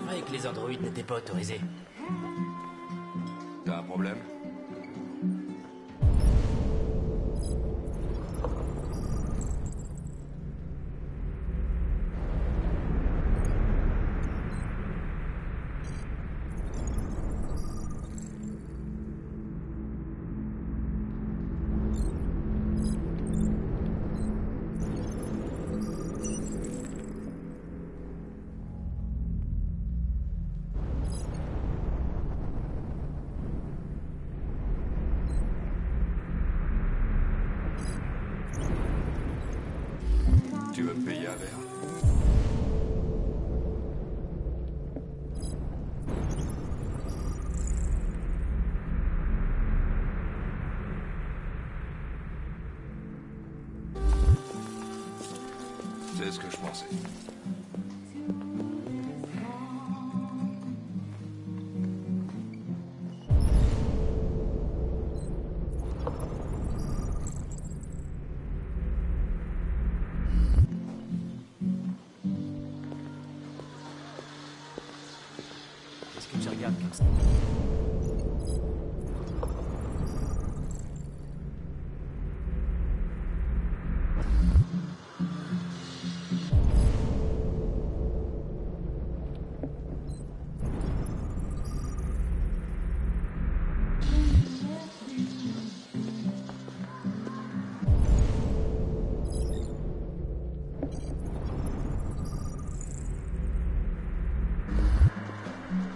Croyais que les androïdes n'étaient pas autorisés. C'est ce que je pensais.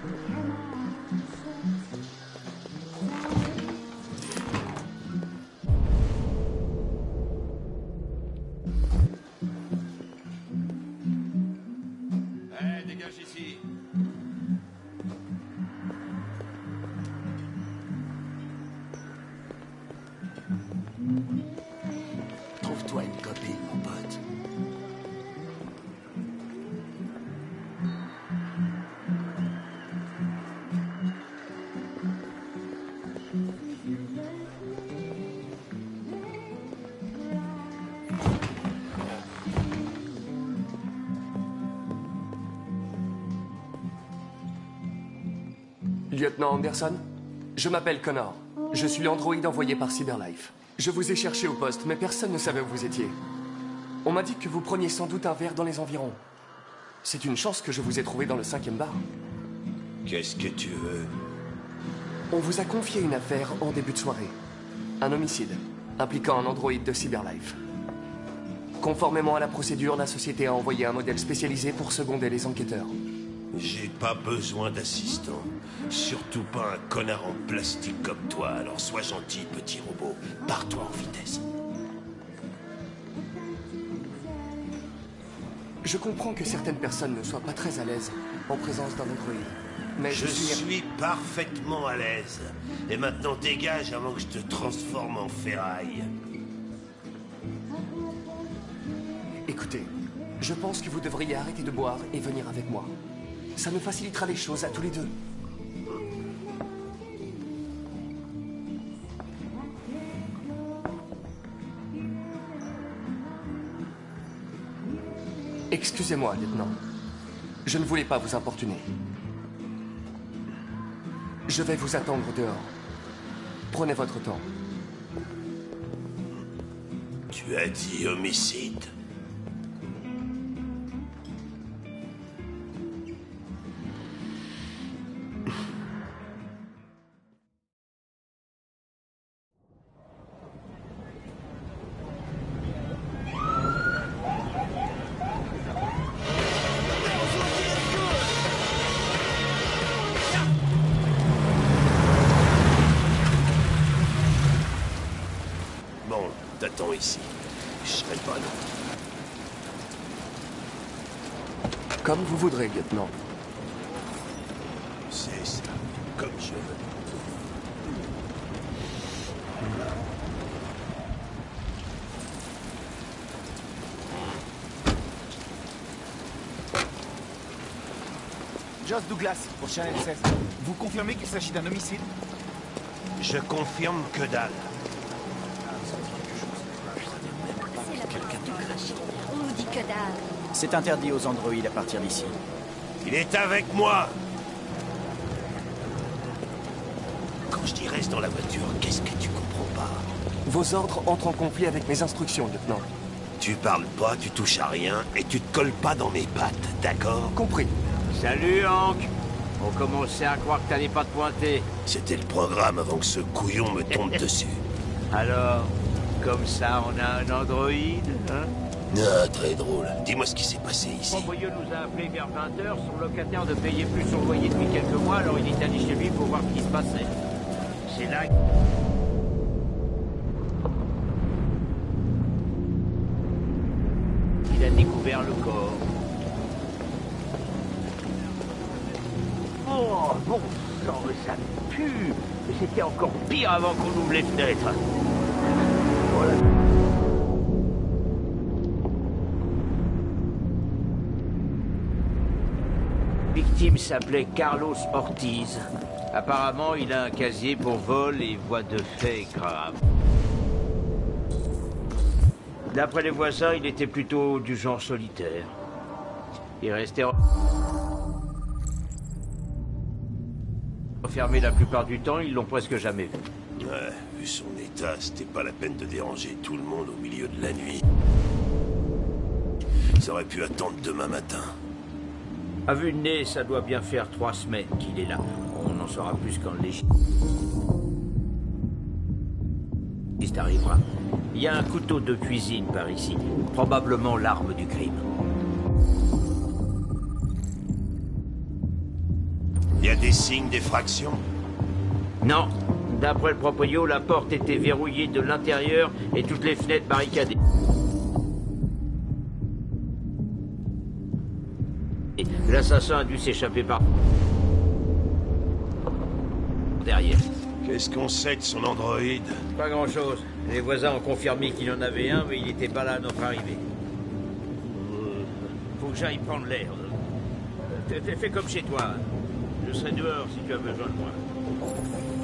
Mm-hmm. Lieutenant Anderson Je m'appelle Connor. Je suis l'androïde envoyé par Cyberlife. Je vous ai cherché au poste, mais personne ne savait où vous étiez. On m'a dit que vous preniez sans doute un verre dans les environs. C'est une chance que je vous ai trouvé dans le cinquième bar. Qu'est-ce que tu veux? On vous a confié une affaire en début de soirée. Un homicide, impliquant un androïde de Cyberlife. Conformément à la procédure, la société a envoyé un modèle spécialisé pour seconder les enquêteurs. J'ai pas besoin d'assistant. Surtout pas un connard en plastique comme toi, alors sois gentil, petit robot. Pars-toi en vitesse. Je comprends que certaines personnes ne soient pas très à l'aise en présence d'un androïde. Mais je, Je suis parfaitement à l'aise. Et maintenant dégage avant que je te transforme en ferraille. Écoutez, je pense que vous devriez arrêter de boire et venir avec moi. Ça me facilitera les choses à tous les deux. Excusez-moi, lieutenant. Je ne voulais pas vous importuner. Je vais vous attendre dehors. Prenez votre temps. Tu as dit homicide. Ici. Je serai pas long. Comme vous voudrez, lieutenant. C'est ça. Comme je veux. Joss Douglas, pour Channel 16. Vous confirmez qu'il s'agit d'un homicide? Je confirme que dalle. C'est la première On nous dit que dalle. C'est interdit aux androïdes à partir d'ici. Il est avec moi Quand je dis reste dans la voiture, qu'est-ce que tu comprends pas? Vos ordres entrent en conflit avec mes instructions, lieutenant. Tu parles pas, tu touches à rien, et tu te colles pas dans mes pattes, d'accord? Compris. Salut, Hank On commençait à croire que t'allais pas te pointer. C'était le programme avant que ce couillon me tombe dessus. Alors, comme ça, on a un androïde, hein? Ah, très drôle. Dis-moi ce qui s'est passé ici. proprio nous a appelé vers 20h, son locataire ne payait plus son loyer depuis quelques mois, alors il est allé chez lui pour voir ce qui se passait. C'est là... Il a découvert le corps. Oh, bon sang, ça pue c'était encore pire avant qu'on ouvre les fenêtres. Voilà. Victime s'appelait Carlos Ortiz. Apparemment, il a un casier pour vol et voie de fait grave. D'après les voisins, il était plutôt du genre solitaire. Il restait en- enfermé la plupart du temps, ils l'ont presque jamais vu. Ouais, vu son état, c'était pas la peine de déranger tout le monde au milieu de la nuit. Ça aurait pu attendre demain matin. À vue de nez, ça doit bien faire trois semaines qu'il est là. On en saura plus quand les légiste arrivera. Il y a un couteau de cuisine par ici, probablement l'arme du crime. Il y a des signes d'effraction? Non, d'après le proprio, la porte était verrouillée de l'intérieur et toutes les fenêtres barricadées. L'assassin a dû s'échapper par derrière. Qu'est-ce qu'on sait de son androïde? Pas grand-chose. Les voisins ont confirmé qu'il en avait un, mais il n'était pas là à notre arrivée. Faut que j'aille prendre l'air. Fais comme chez toi. Je serai dehors si tu as besoin de moi.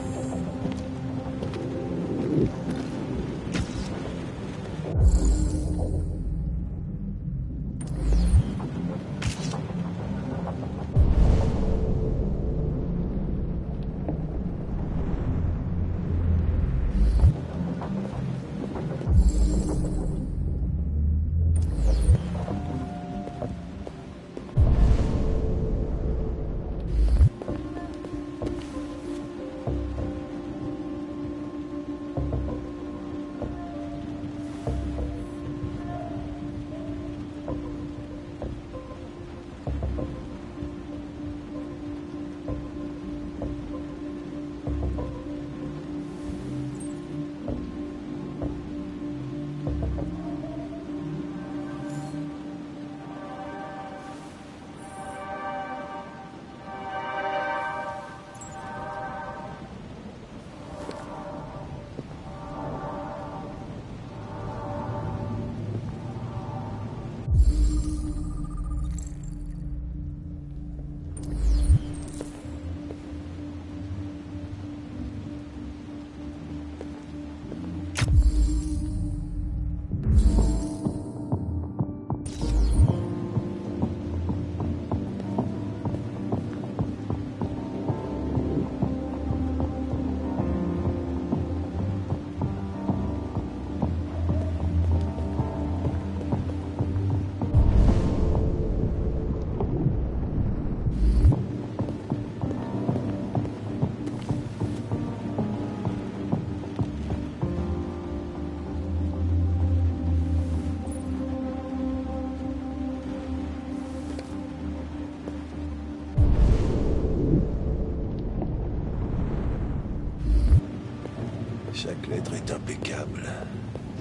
Impeccable.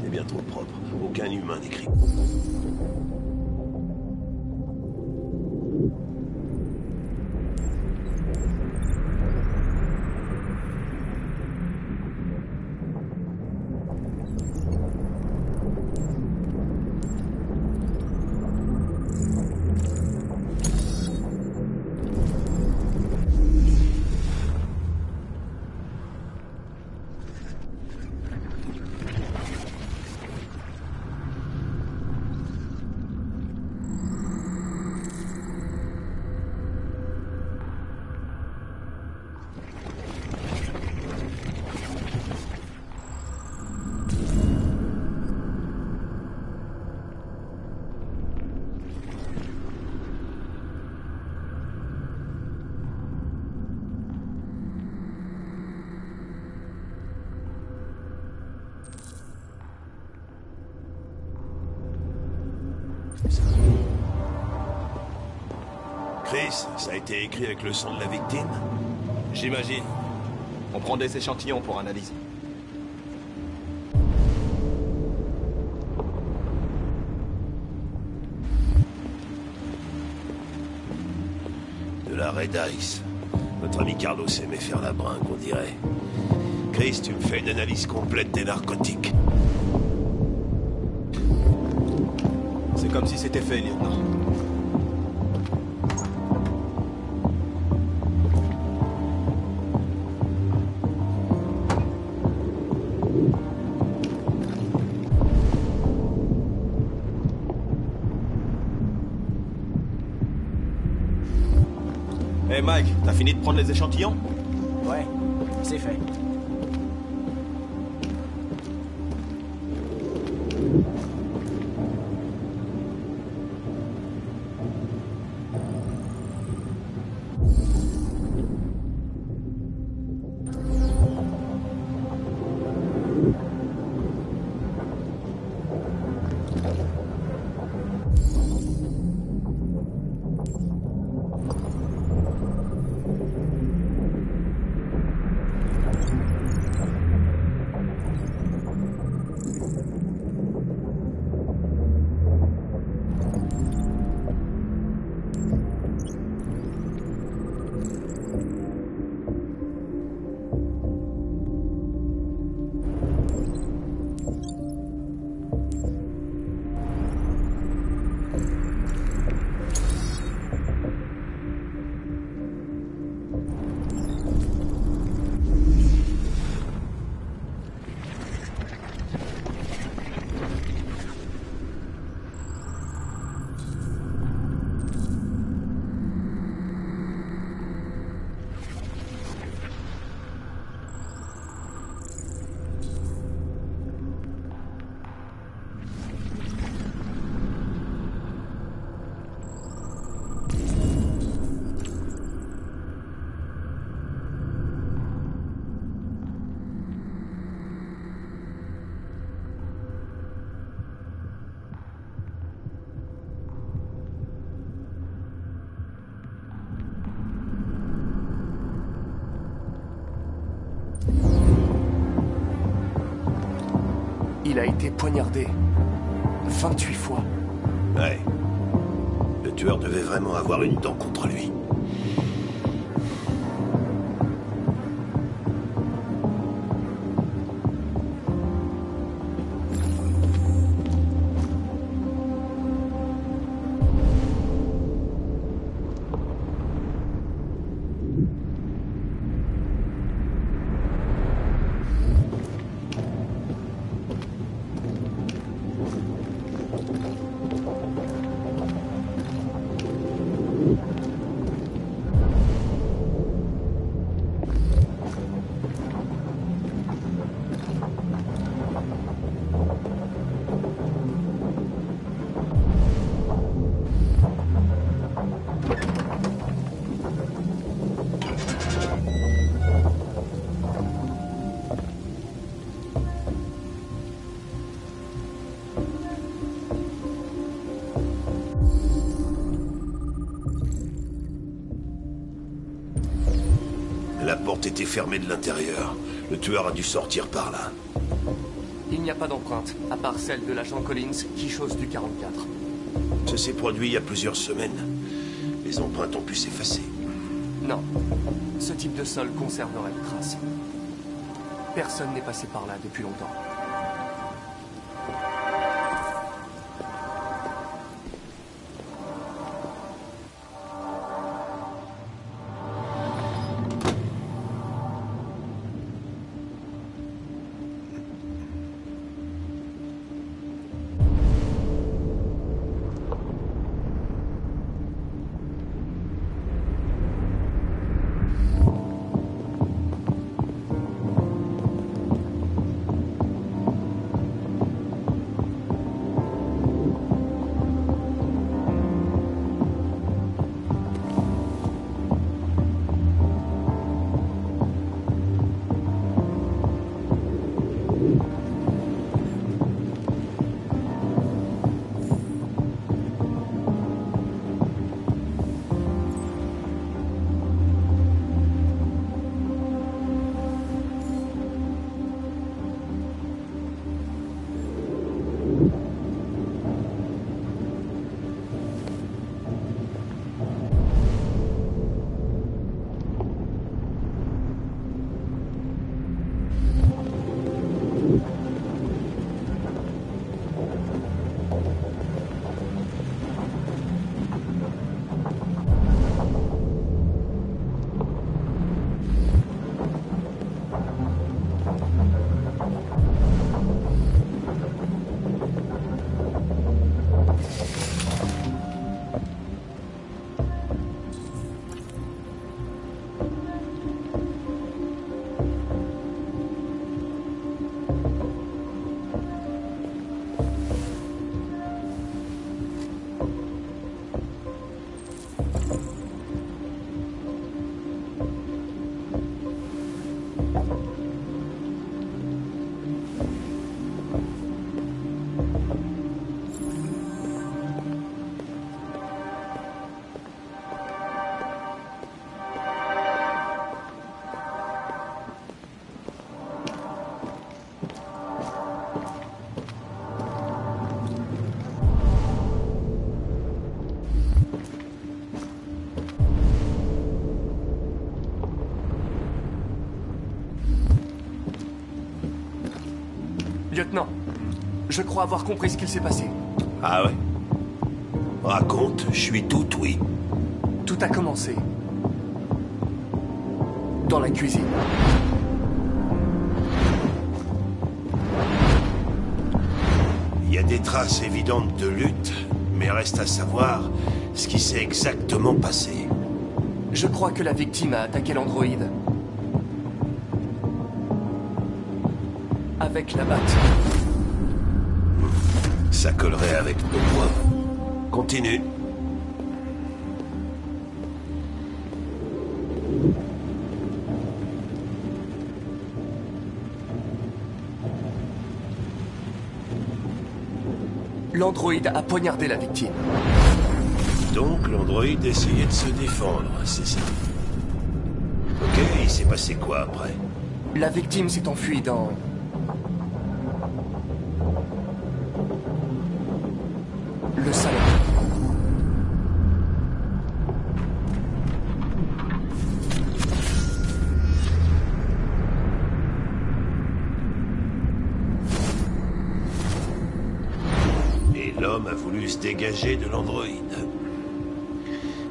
C'est bien trop propre. Aucun humain n'écrit. Ça a été écrit avec le sang de la victime J'imagine. On prend des échantillons pour analyse. De la Red Ice. Notre ami Carlos aimait faire la brinque, on dirait. Chris, tu me fais une analyse complète des narcotiques. C'est comme si c'était fait, lieutenant. Fini de prendre les échantillons? Ouais, c'est fait. Il a été poignardé. 28 fois. Ouais. Le tueur devait vraiment avoir une dent contre lui. Fermée de l'intérieur. Le tueur a dû sortir par là. Il n'y a pas d'empreinte, à part celle de l'agent Collins qui chose du 44. Ça s'est produit il y a plusieurs semaines. Les empreintes ont pu s'effacer. Non. Ce type de sol conserverait des traces. Personne n'est passé par là depuis longtemps. Je crois avoir compris ce qu'il s'est passé. Ah ouais? Raconte, je suis tout oui. Tout a commencé. Dans la cuisine. Il y a des traces évidentes de lutte, mais reste à savoir ce qui s'est exactement passé. Je crois que la victime a attaqué l'androïde. Avec la batte. Ça collerait avec nos preuves. Continue. L'androïde a poignardé la victime. Donc l'androïde essayait de se défendre, c'est ça. Ok, il s'est passé quoi après? La victime s'est enfuie dans... Le salon. Et l'homme a voulu se dégager de l'androïde.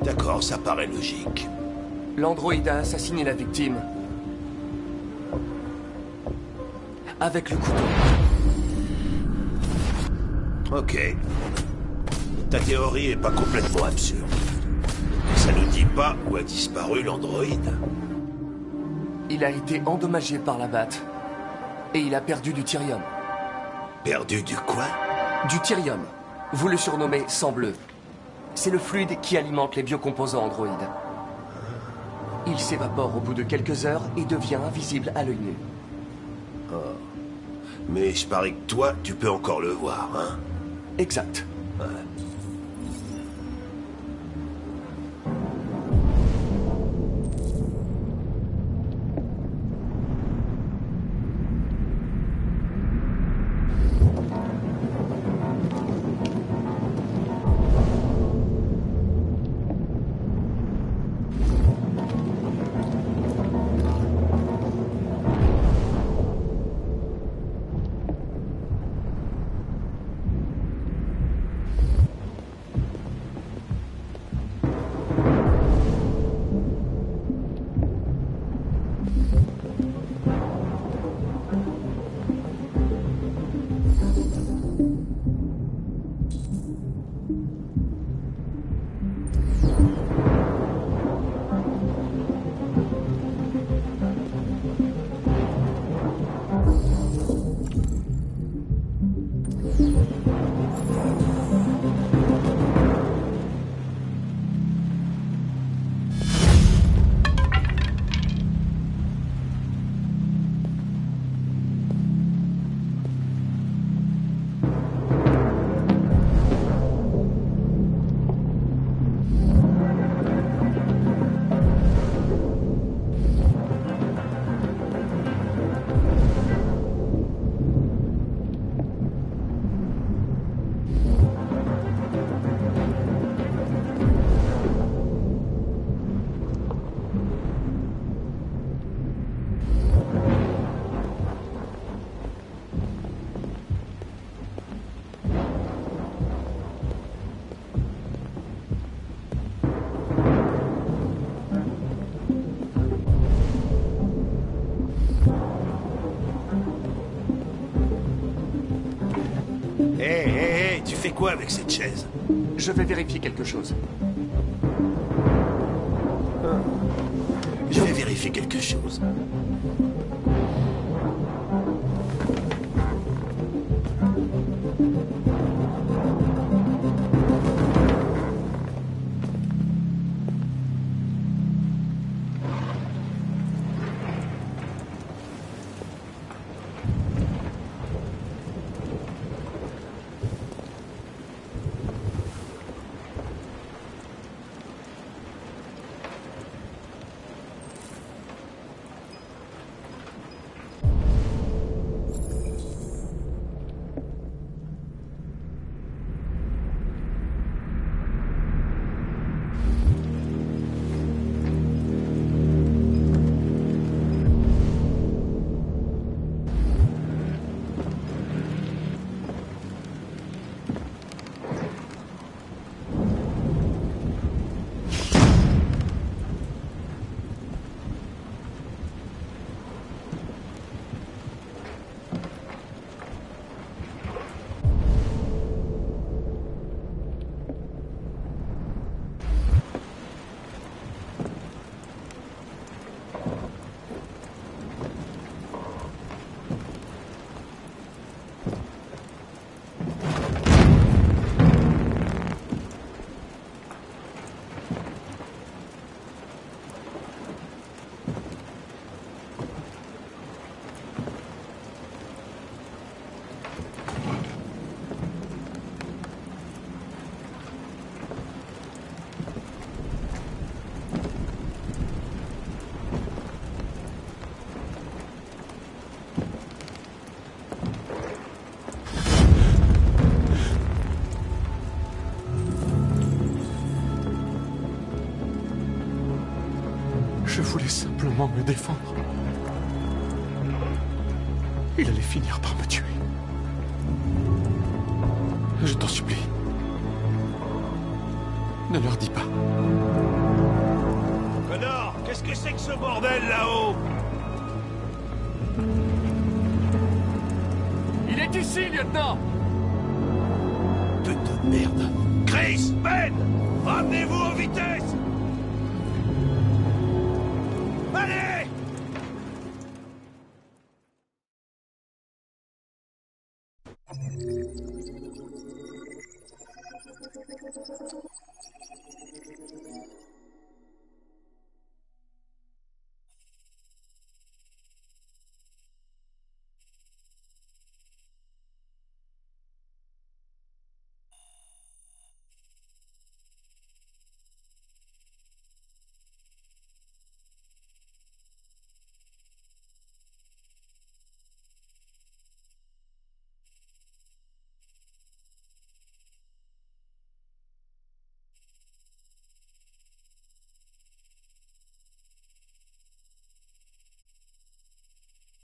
D'accord, ça paraît logique. L'androïde a assassiné la victime. Avec le couteau. Ok. Ta théorie est pas complètement absurde. Ça nous dit pas où a disparu l'androïde. Il a été endommagé par la batte. Et il a perdu du tyrium. Perdu du quoi? Du tyrium. Vous le surnommez sang bleu. C'est le fluide qui alimente les biocomposants androïdes. Il s'évapore au bout de quelques heures et devient invisible à l'œil nu. Mais je parie que toi, tu peux encore le voir, hein? Exact. Quoi avec cette chaise Je vais vérifier quelque chose. Je vais vérifier quelque chose. Me défendre. Il allait finir par me tuer. Je t'en supplie. Ne leur dis pas. Connor, qu'est-ce que c'est que ce bordel là-haut? Il est ici, lieutenant Putain de merde. Chris, Ben Ramenez-vous en vitesse